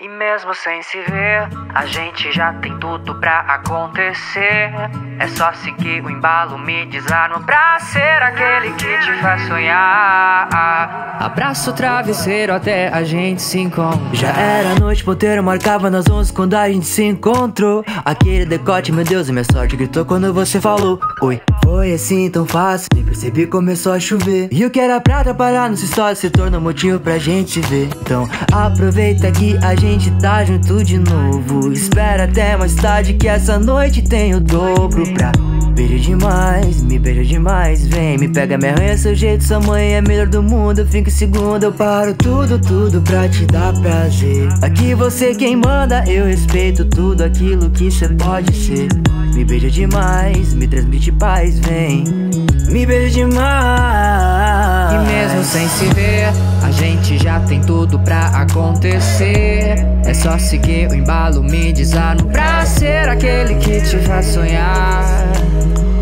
E mesmo sem se ver, a gente já tem tudo pra acontecer. É só seguir o embalo, me desarmo pra ser aquele que te faz sonhar. Abraço o travesseiro até a gente se encontrar. Já era noite, ponteiro marcava nas 11 quando a gente se encontrou. Aquele decote, meu Deus, minha sorte gritou quando você falou: Oi. Foi assim tão fácil, nem percebi começou a chover. E o que era pra atrapalhar nos stories se tornou motivo pra gente se ver. Então aproveita que a gente tá junto de novo. Espera até mais tarde que essa noite tem o dobro pra Beija demais, me beija demais, vem Me pega, me arranha seu jeito, sua mãe é melhor do mundo. Eu fico segundo, eu paro tudo, tudo pra te dar prazer. Aqui você quem manda, eu respeito tudo aquilo que cê pode ser Me beija demais, me transmite paz, vem. Me beija demais. E mesmo sem se ver, a gente já tem tudo pra acontecer. É só seguir o embalo, me desarmo Pra ser aquele que te faz sonhar.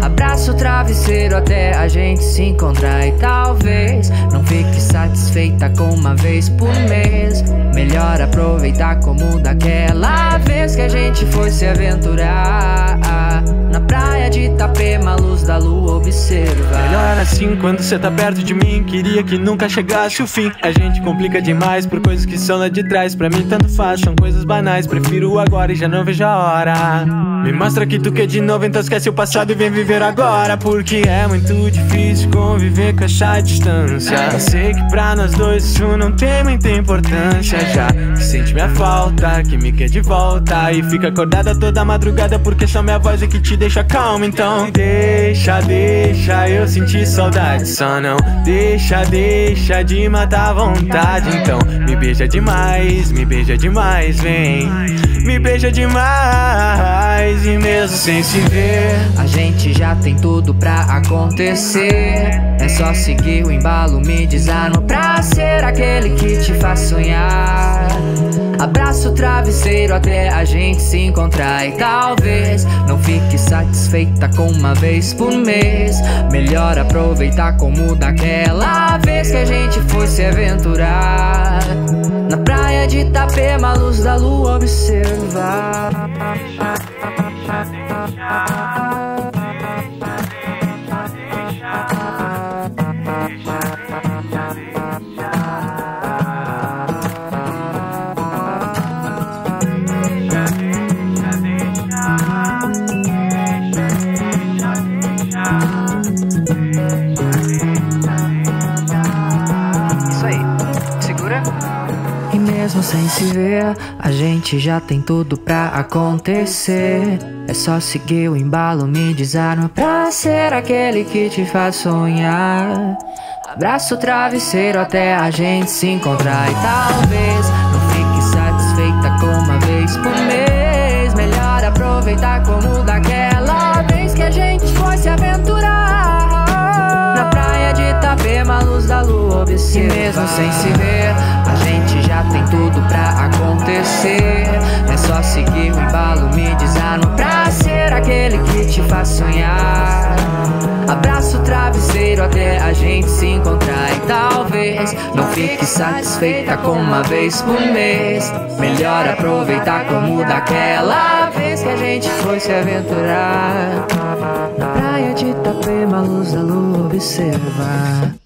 Abraço o travesseiro até a gente se encontrar E talvez não fique satisfeita com uma vez por mês. Melhor aproveitar como daquela vez que a gente foi se aventurar Dadah. Na praia de Itapema, luz da lua observa. Melhor assim quando cê tá perto de mim Queria que nunca chegasse o fim. A gente complica demais por coisas que são lá de trás. Pra mim tanto faz, são coisas banais. Prefiro agora e já não vejo a hora. Me mostra que tu quer de novo, então esquece o passado e vem viver agora. Porque é muito difícil conviver com essa distância. Eu sei que pra nós dois isso não tem muita importância. Já que sente minha falta, que me quer de volta. E fica acordada toda madrugada porque só minha voz é que te deixa calma Então. Deixa, deixa eu sentir saudade. Só não deixa, deixa de matar a vontade Então. Me beija demais, me beija demais, vem. Me beija demais e mesmo sem se ver. A gente já tem tudo pra acontecer. É só seguir o embalo, me desarmo Pra ser aquele que te faz sonhar Abraço o travesseiro até a gente se encontrar E talvez não fique satisfeita com uma vez por mês. Melhor aproveitar como daquela vez que a gente foi se aventurar Na praia de Itapema, a luz da lua observar Isso aí, segura. E mesmo sem se ver, a gente já tem tudo pra acontecer. É só seguir o embalo, me desarma pra ser aquele que te faz sonhar. Abraço o travesseiro até a gente se encontrar. E talvez não fique satisfeita com uma vez por mês. Melhor aproveitar como mesmo sem se ver, a gente já tem tudo pra acontecer. É só seguir o embalo, me desarmo pra ser aquele que te faz sonhar. Abraço o travesseiro até a gente se encontrar E talvez não fique satisfeita com uma vez por mês Melhor aproveitar como daquela vez que a gente foi se aventurar Na praia de Itapema, a luz da lua observa